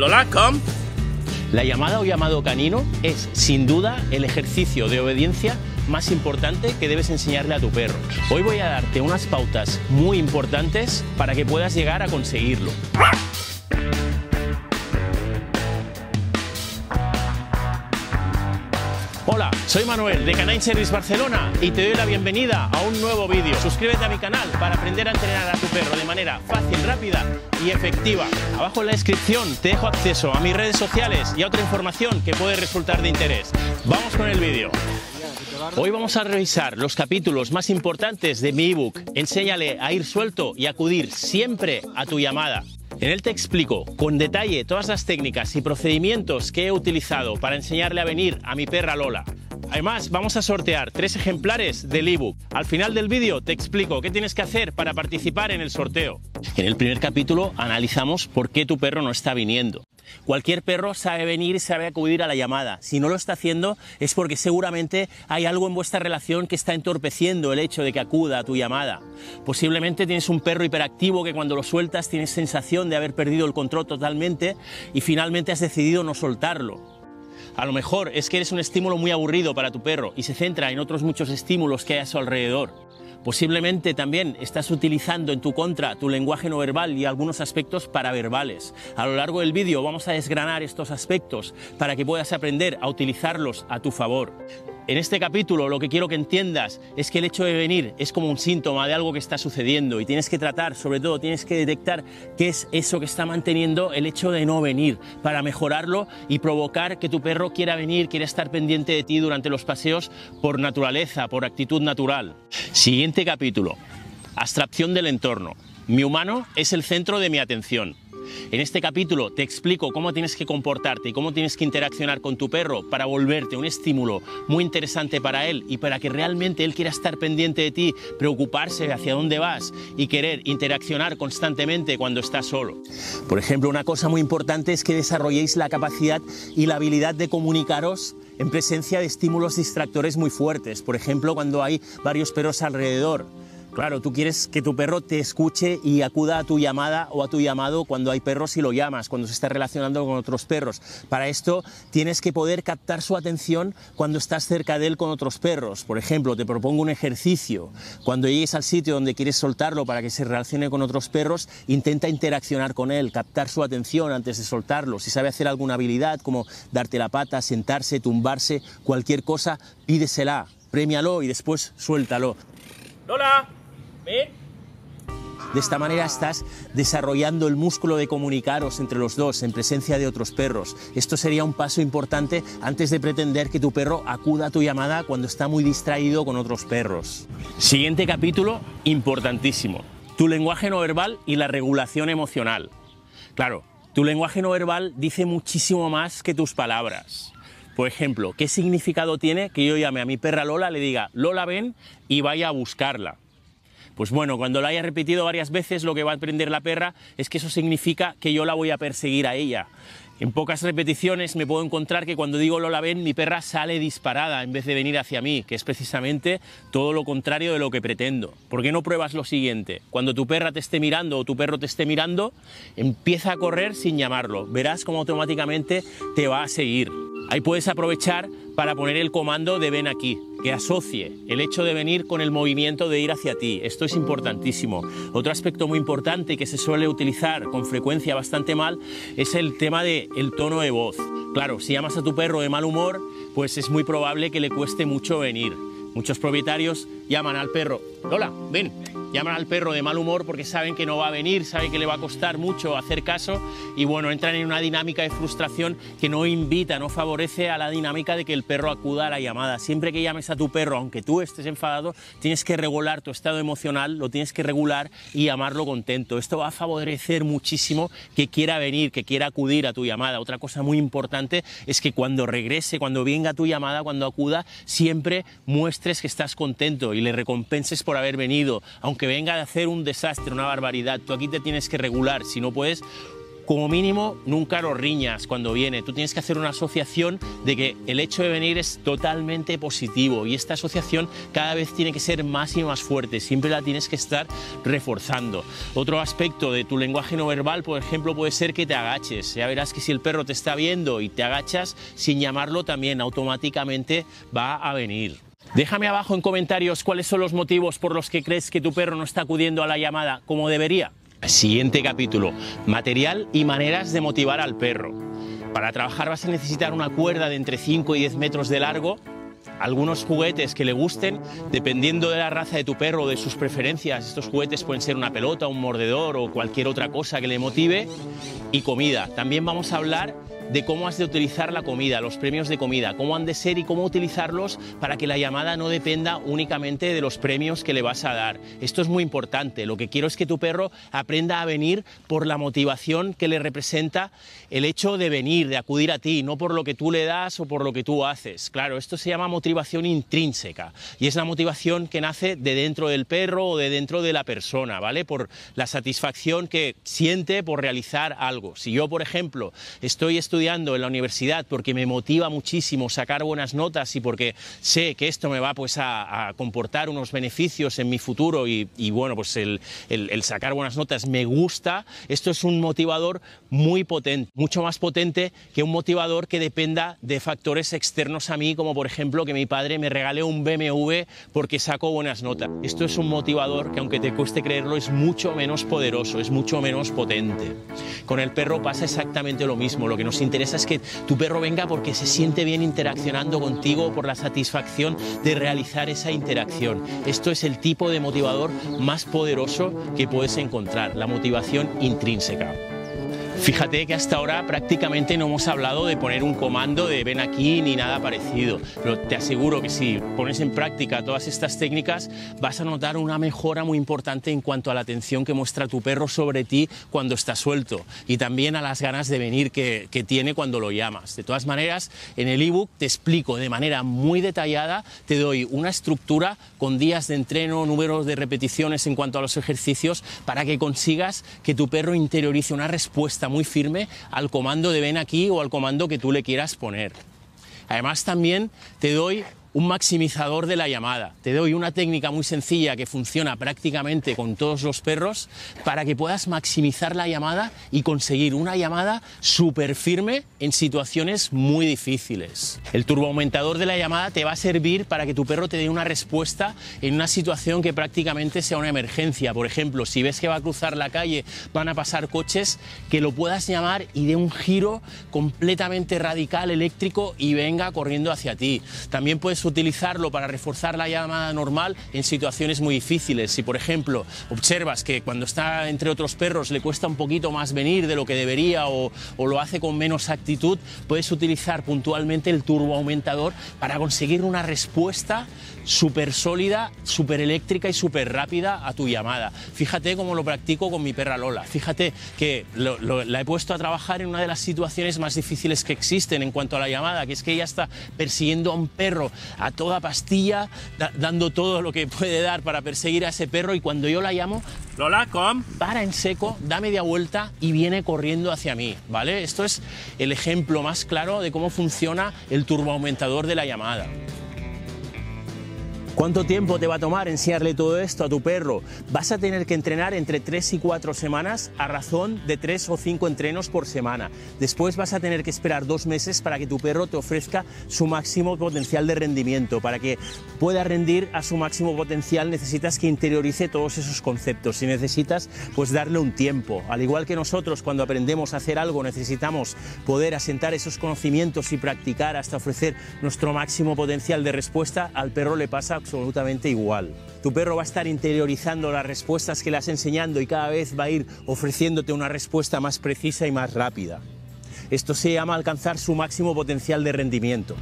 Lola, come. La llamada o llamado canino es, sin duda, el ejercicio de obediencia más importante que debes enseñarle a tu perro. Hoy voy a darte unas pautas muy importantes para que puedas llegar a conseguirlo. Hola, soy Manuel de Canine Service Barcelona y te doy la bienvenida a un nuevo vídeo. Suscríbete a mi canal para aprender a entrenar a tu perro de manera fácil, rápida y efectiva. Abajo en la descripción te dejo acceso a mis redes sociales y a otra información que puede resultar de interés. Vamos con el vídeo. Hoy vamos a revisar los capítulos más importantes de mi ebook Enséñale a ir suelto y acudir siempre a tu llamada. En él te explico con detalle todas las técnicas y procedimientos que he utilizado para enseñarle a venir a mi perra Lola. Además, vamos a sortear tres ejemplares del ebook. Al final del vídeo te explico qué tienes que hacer para participar en el sorteo. En el primer capítulo analizamos por qué tu perro no está viniendo. Cualquier perro sabe venir y sabe acudir a la llamada. Si no lo está haciendo es porque seguramente hay algo en vuestra relación que está entorpeciendo el hecho de que acuda a tu llamada. Posiblemente tienes un perro hiperactivo que cuando lo sueltas tienes sensación de haber perdido el control totalmente y finalmente has decidido no soltarlo. A lo mejor es que eres un estímulo muy aburrido para tu perro y se centra en otros muchos estímulos que hay a su alrededor. Posiblemente también estás utilizando en tu contra tu lenguaje no verbal y algunos aspectos paraverbales. A lo largo del vídeo vamos a desgranar estos aspectos para que puedas aprender a utilizarlos a tu favor. En este capítulo lo que quiero que entiendas es que el hecho de venir es como un síntoma de algo que está sucediendo y tienes que tratar, sobre todo tienes que detectar qué es eso que está manteniendo el hecho de no venir para mejorarlo y provocar que tu perro quiera venir, quiera estar pendiente de ti durante los paseos por naturaleza, por actitud natural. Siguiente capítulo. Abstracción del entorno. Mi humano es el centro de mi atención. En este capítulo te explico cómo tienes que comportarte y cómo tienes que interaccionar con tu perro para volverte un estímulo muy interesante para él y para que realmente él quiera estar pendiente de ti, preocuparse hacia dónde vas y querer interaccionar constantemente cuando estás solo. Por ejemplo, una cosa muy importante es que desarrolléis la capacidad y la habilidad de comunicaros en presencia de estímulos distractores muy fuertes, por ejemplo, cuando hay varios perros alrededor. Claro, tú quieres que tu perro te escuche y acuda a tu llamada o a tu llamado cuando hay perros y lo llamas, cuando se está relacionando con otros perros. Para esto tienes que poder captar su atención cuando estás cerca de él con otros perros. Por ejemplo, te propongo un ejercicio. Cuando llegues al sitio donde quieres soltarlo para que se relacione con otros perros, intenta interaccionar con él, captar su atención antes de soltarlo. Si sabe hacer alguna habilidad como darte la pata, sentarse, tumbarse, cualquier cosa, pídesela, premialo y después suéltalo. Lola, De esta manera estás desarrollando el músculo de comunicaros entre los dos en presencia de otros perros. Esto sería un paso importante antes de pretender que tu perro acuda a tu llamada cuando está muy distraído con otros perros. Siguiente capítulo, importantísimo. Tu lenguaje no verbal y la regulación emocional. Claro, tu lenguaje no verbal dice muchísimo más que tus palabras. Por ejemplo, ¿qué significado tiene que yo llame a mi perra Lola, le diga, Lola ven y vaya a buscarla? Pues bueno, cuando lo haya repetido varias veces, lo que va a aprender la perra es que eso significa que yo la voy a perseguir a ella. En pocas repeticiones me puedo encontrar que cuando digo Lola ven, mi perra sale disparada en vez de venir hacia mí, que es precisamente todo lo contrario de lo que pretendo. ¿Por qué no pruebas lo siguiente? Cuando tu perra te esté mirando o tu perro te esté mirando, empieza a correr sin llamarlo. Verás cómo automáticamente te va a seguir. Ahí puedes aprovechar para poner el comando de ven aquí, que asocie el hecho de venir con el movimiento de ir hacia ti. Esto es importantísimo. Otro aspecto muy importante que se suele utilizar con frecuencia bastante mal es el tema del el tono de voz. Claro, si llamas a tu perro de mal humor, pues es muy probable que le cueste mucho venir. Muchos propietarios llaman al perro, Lola, ven, llaman al perro de mal humor porque saben que no va a venir, saben que le va a costar mucho hacer caso y bueno, entran en una dinámica de frustración que no invita, no favorece a la dinámica de que el perro acuda a la llamada. Siempre que llames a tu perro, aunque tú estés enfadado, tienes que regular tu estado emocional, lo tienes que regular y llamarlo contento. Esto va a favorecer muchísimo que quiera venir, que quiera acudir a tu llamada. Otra cosa muy importante es que cuando regrese, cuando venga tu llamada, cuando acuda, siempre muestres que estás contento y le recompenses por haber venido, aunque venga de hacer un desastre, una barbaridad. Tú aquí te tienes que regular, si no puedes como mínimo nunca lo riñas cuando viene. Tú tienes que hacer una asociación de que el hecho de venir es totalmente positivo y esta asociación cada vez tiene que ser más y más fuerte, siempre la tienes que estar reforzando. Otro aspecto de tu lenguaje no verbal, por ejemplo, puede ser que te agaches. Ya verás que si el perro te está viendo y te agachas, sin llamarlo también automáticamente va a venir. Déjame abajo en comentarios cuáles son los motivos por los que crees que tu perro no está acudiendo a la llamada como debería. Siguiente capítulo, material y maneras de motivar al perro. Para trabajar vas a necesitar una cuerda de entre 5 y 10 metros de largo, algunos juguetes que le gusten, dependiendo de la raza de tu perro o de sus preferencias. Estos juguetes pueden ser una pelota, un mordedor o cualquier otra cosa que le motive. Y comida. También vamos a hablar de cómo has de utilizar la comida, los premios de comida, cómo han de ser y cómo utilizarlos para que la llamada no dependa únicamente de los premios que le vas a dar. Esto es muy importante. Lo que quiero es que tu perro aprenda a venir por la motivación que le representa el hecho de venir, de acudir a ti, no por lo que tú le das o por lo que tú haces. Claro, esto se llama motivación intrínseca y es la motivación que nace de dentro del perro o de dentro de la persona, ¿vale? Por la satisfacción que siente por realizar algo. Si yo, por ejemplo, estoy estudiando estudiando en la universidad porque me motiva muchísimo sacar buenas notas y porque sé que esto me va pues a, a comportar unos beneficios en mi futuro y, y bueno, pues el, el, el, sacar buenas notas me gusta, esto es un motivador muy potente, mucho más potente que un motivador que dependa de factores externos a mí, como por ejemplo que mi padre me regale un BMW porque saco buenas notas. Esto es un motivador que aunque te cueste creerlo es mucho menos poderoso, es mucho menos potente. Con el perro pasa exactamente lo mismo, lo que nos interesa es que tu perro venga porque se siente bien interaccionando contigo por la satisfacción de realizar esa interacción. Esto es el tipo de motivador más poderoso que puedes encontrar, la motivación intrínseca. Fíjate que hasta ahora prácticamente no hemos hablado de poner un comando de ven aquí ni nada parecido, pero te aseguro que si pones en práctica todas estas técnicas vas a notar una mejora muy importante en cuanto a la atención que muestra tu perro sobre ti cuando está suelto y también a las ganas de venir que, que tiene cuando lo llamas. De todas maneras, en el ebook te explico de manera muy detallada, te doy una estructura con días de entreno, números de repeticiones en cuanto a los ejercicios para que consigas que tu perro interiorice una respuesta muy firme al comando de ven aquí o al comando que tú le quieras poner. Además también te doy un maximizador de la llamada. Te doy una técnica muy sencilla que funciona prácticamente con todos los perros para que puedas maximizar la llamada y conseguir una llamada súper firme en situaciones muy difíciles. El turboaumentador de la llamada te va a servir para que tu perro te dé una respuesta en una situación que prácticamente sea una emergencia. Por ejemplo, si ves que va a cruzar la calle, van a pasar coches, que lo puedas llamar y dé un giro completamente radical eléctrico y venga corriendo hacia ti. También puedes utilizarlo para reforzar la llamada normal en situaciones muy difíciles. Si, por ejemplo, observas que cuando está entre otros perros le cuesta un poquito más venir de lo que debería o, o lo hace con menos actitud, puedes utilizar puntualmente el turboaumentador para conseguir una respuesta súper sólida, súper eléctrica y súper rápida a tu llamada. Fíjate cómo lo practico con mi perra Lola. Fíjate que lo, lo, la he puesto a trabajar en una de las situaciones más difíciles que existen en cuanto a la llamada, que es que ella está persiguiendo a un perro a toda pastilla, da, dando todo lo que puede dar para perseguir a ese perro y cuando yo la llamo, Lola, com. para en seco, da media vuelta y viene corriendo hacia mí, ¿vale? Esto es el ejemplo más claro de cómo funciona el turboaumentador de la llamada. ¿Cuánto tiempo te va a tomar enseñarle todo esto a tu perro? Vas a tener que entrenar entre 3 y 4 semanas a razón de 3 o 5 entrenos por semana. Después vas a tener que esperar dos meses para que tu perro te ofrezca su máximo potencial de rendimiento. Para que pueda rendir a su máximo potencial necesitas que interiorice todos esos conceptos y necesitas pues darle un tiempo. Al igual que nosotros cuando aprendemos a hacer algo necesitamos poder asentar esos conocimientos y practicar hasta ofrecer nuestro máximo potencial de respuesta, al perro le pasa absolutamente igual. Tu perro va a estar interiorizando las respuestas que le has enseñando y cada vez va a ir ofreciéndote una respuesta más precisa y más rápida. Esto se llama alcanzar su máximo potencial de rendimiento.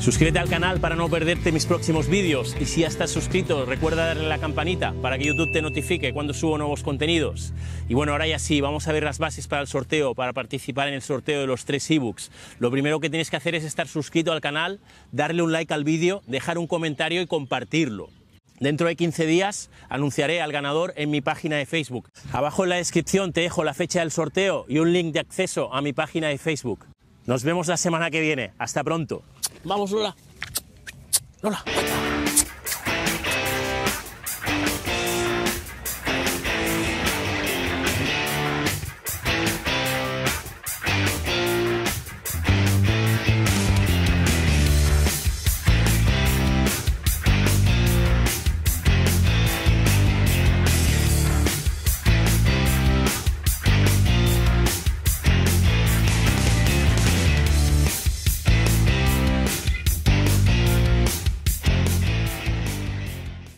Suscríbete al canal para no perderte mis próximos vídeos y si ya estás suscrito recuerda darle a la campanita para que YouTube te notifique cuando subo nuevos contenidos. Y bueno, ahora ya sí, vamos a ver las bases para el sorteo, para participar en el sorteo de los tres ebooks. Lo primero que tienes que hacer es estar suscrito al canal, darle un like al vídeo, dejar un comentario y compartirlo. Dentro de 15 días anunciaré al ganador en mi página de Facebook. Abajo en la descripción te dejo la fecha del sorteo y un link de acceso a mi página de Facebook. Nos vemos la semana que viene. Hasta pronto. Vamos, Lola. Lola.